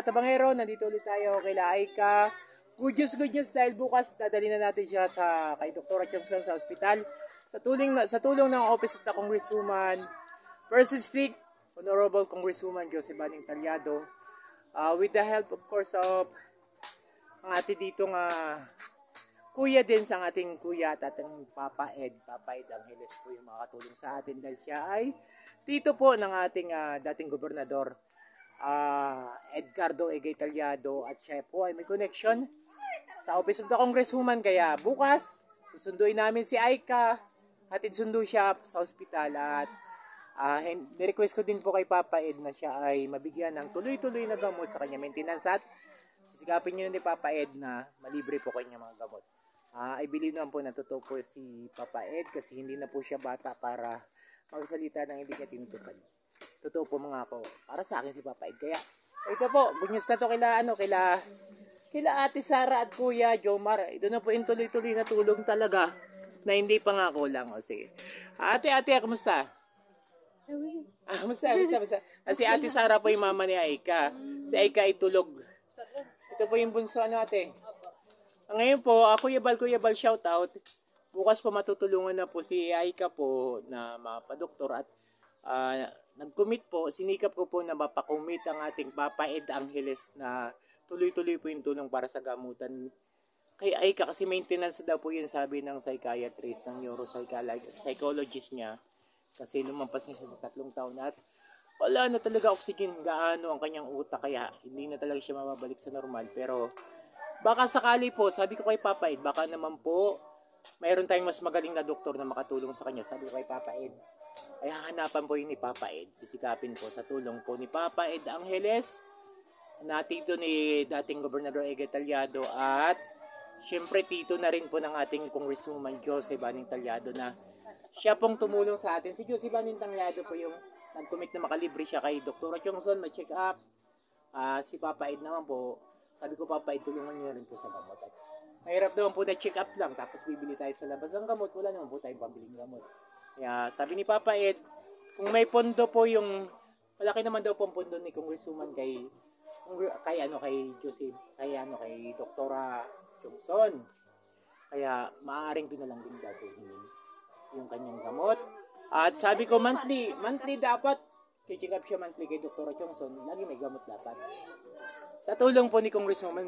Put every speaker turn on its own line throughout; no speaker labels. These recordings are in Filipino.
katabangero, nandito ulit tayo kay Aika. Good news, good news dahil bukas dadali na natin siya sa kay Dr. Chongson sa ospital. Sa tulong, sa tulong ng Office of the Congresswoman, First District, Honorable Congresswoman Jose Baning Talyado. Uh, with the help of course of ang ating dito nga kuya din sa ating kuya at ating Papa Ed. Papa Ed Angeles po yung makakatulong sa atin dahil siya ay tito po ng ating ah, dating gobernador ah, Edgardo Egay Talyado at siya po ay may connection sa Office of the Congresswoman kaya bukas susunduin namin si Aika hatid sundo siya sa ospital at ah, hin- request ko din po kay Papa Ed na siya ay mabigyan ng tuloy-tuloy na gamot sa kanya maintenance at sisikapin niyo ni Papa Ed na malibre po kanya mga gamot. Ah, I believe naman po na totoo po si Papa Ed kasi hindi na po siya bata para magsalita ng hindi niya tinutupad. Totoo po mga ako. Para sa akin si Papa Ed. Kaya, ito po, good news na to kila, ano, kila, kila Ate Sara at Kuya Jomar. Ito na po yung tuloy-tuloy na tulong talaga na hindi pa nga kulang. O sige. Ate, ate, kamusta? Ah, musta, musta, musta. Ah, si Ate Sara po yung mama ni Aika. Si Aika ay tulog. Ito po yung bunso, ano ate? Ah, Ngayon po, ako Kuya Bal, Kuya shout out. Bukas po matutulungan na po si Aika po na mapadoktor at ah, nag-commit po, sinikap ko po na mapakomit ang ating Papa Ed Angeles na tuloy-tuloy po yung tulong para sa gamutan kay Aika kasi maintenance daw po yun sabi ng psychiatrist, ng neuropsychologist niya. Kasi lumampas niya sa tatlong taon at wala na talaga oxygen gaano ang kanyang utak kaya hindi na talaga siya mababalik sa normal. Pero baka sakali po, sabi ko kay Papa Ed, baka naman po mayroon tayong mas magaling na doktor na makatulong sa kanya. Sabi ko kay Papa Ed, ay hahanapan po yun ni Papa Ed. Sisikapin po sa tulong po ni Papa Ed Angeles, na tito ni dating Gobernador Ege Talyado at syempre tito na rin po ng ating Congresswoman Jose Baning Talyado na siya pong tumulong sa atin. Si Jose Baning Talyado po yung nag-commit na makalibre siya kay Dr. Chongson, ma-check up. Ah, si Papa Ed naman po, sabi ko Papa Ed, tulungan niyo rin po sa gamot. At mahirap naman po na check up lang, tapos bibili tayo sa labas ng gamot, wala naman po tayong pabiling gamot. Kaya sabi ni Papa Ed, kung may pondo po yung, malaki naman daw po ang pondo ni Congresswoman kay, kay ano, kay Joseph, kay ano, kay Doktora Chongson. Kaya maaaring doon na lang din daw yung kanyang gamot. At sabi ko monthly, monthly dapat, check up siya monthly kay Dr. Chongson, lagi may gamot dapat. Sa tulong po ni Congresswoman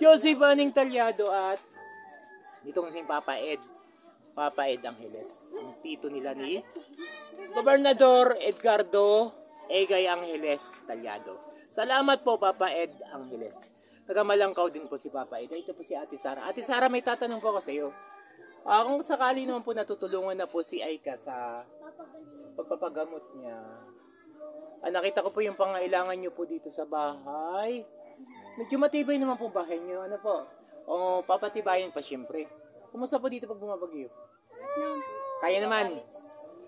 Josie Baning Talyado at nitong si Papa Ed, Papa Ed Angeles, ang tito nila ni Gobernador Edgardo Egay Angeles Talyado. Salamat po Papa Ed Angeles. Tagamalangkaw din po si Papa Ed. Ito po si Ate Sara. Ate Sara, may tatanong po ako sa iyo. Ah, kung sakali naman po natutulungan na po si Aika sa pagpapagamot niya. Ah, nakita ko po yung pangailangan niyo po dito sa bahay. Medyo matibay naman po bahay niyo. Ano po? O papatibayin pa siyempre. Kumusta po dito pag bumabagyo? Kaya naman.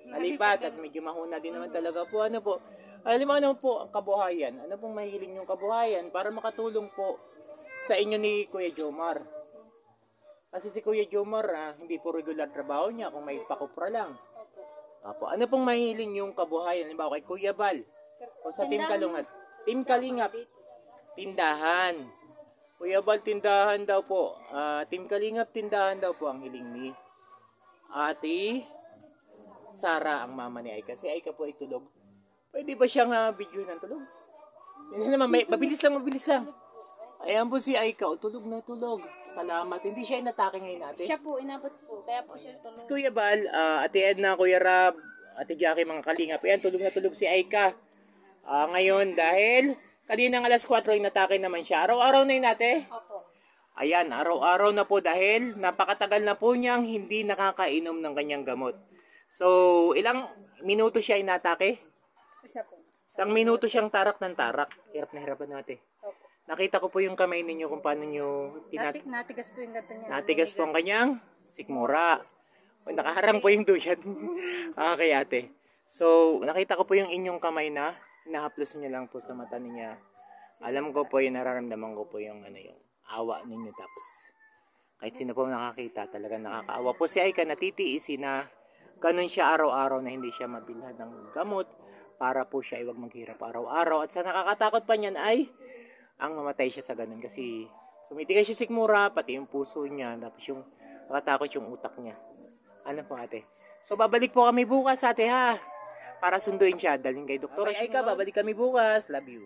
Nalipat at medyo mahuna din naman talaga po. Ano po? Alam mo naman po ang kabuhayan. Ano pong mahiling yung kabuhayan para makatulong po sa inyo ni Kuya Jomar. Kasi si Kuya Jomar, ah, hindi po regular trabaho niya kung may pakupra lang. Apo, ano pong mahiling yung kabuhayan? Halimbawa kay Kuya Bal o sa Team Kalungat. Team Kalingap, tindahan. Kuya Bal, tindahan daw po. Ah, Team Kalingap, tindahan daw po ang hiling ni Ate Sara, ang mama ni Aika. Si Aika po ay tulog. Pwede ba siyang uh, video ng tulog? Hindi naman, may, mabilis lang, mabilis lang. Ayan po si Aika, o, tulog na tulog. Salamat. Hindi siya inatake ngayon natin.
Siya po, inabot po. Kaya po siya tulog.
Si Kuya Bal, ah, Ate Edna, Kuya Rab, Ate Jackie, mga kalingap. Ayan, tulog na tulog si Aika. Ah, ngayon, dahil kanina ng alas 4, inatake naman siya. Araw-araw na yun ate.
Opo.
Ayan, araw-araw na po dahil napakatagal na po niyang hindi nakakainom ng kanyang gamot. So, ilang minuto siya inatake?
Isa po.
Isang minuto siyang tarak ng tarak. Hirap na hirapan natin.
Opo.
Nakita ko po yung kamay ninyo kung paano nyo tinat
Natik, natigas po yung gato niya.
Natigas po ang kanyang sikmura. O, nakaharang po yung duyan. okay ate. So, nakita ko po yung inyong kamay na ina-applause niya lang po sa mata niya. Alam ko po yung nararamdaman ko po yung ano yung awa ninyo. Tapos kahit sino po nakakita talaga nakakaawa po. Si Aika natitiisin na ganun siya araw-araw na hindi siya mabilhan ng gamot para po siya iwag maghirap araw-araw. At sa nakakatakot pa niyan ay ang mamatay siya sa ganun. Kasi tumitigay siya sigmura pati yung puso niya tapos yung nakatakot yung utak niya. Ano po ate? So babalik po kami bukas ate ha? para sunduin siya, dalhin kay doktora. Okay, ay ka, babalik kami bukas. Love you.